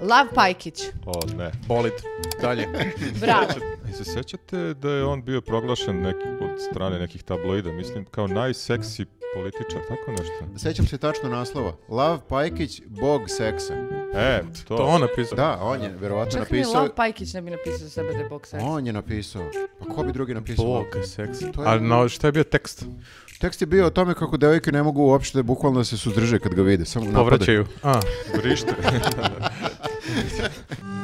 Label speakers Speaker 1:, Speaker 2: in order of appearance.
Speaker 1: Lav Pajkić.
Speaker 2: O, ne.
Speaker 3: Bolid. Dalje.
Speaker 1: Bravo.
Speaker 2: I se sjećate da je on bio proglašen neki, od strane nekih tabloida, mislim, kao najseksi političar, tako nešto?
Speaker 4: Sećam se tačno naslova. Lav Pajkić, bog seksa.
Speaker 2: E, to.
Speaker 3: To on napisao.
Speaker 4: Da, on je verovatno
Speaker 1: Čak
Speaker 4: napisao.
Speaker 1: Lav Pajkić ne bi napisao za sebe da je bok seks.
Speaker 4: On je napisao. Pa ko bi drugi napisao?
Speaker 3: Bog, seksi.
Speaker 4: To je-
Speaker 3: A na, šta je bio tekst?
Speaker 4: Tekst je bio o tome kako devojke ne mogu uopšte bukvalno da se suzdrže kad ga vide. Samo napadaju.
Speaker 3: Povraćaju. A,
Speaker 2: Vrište. Yeah.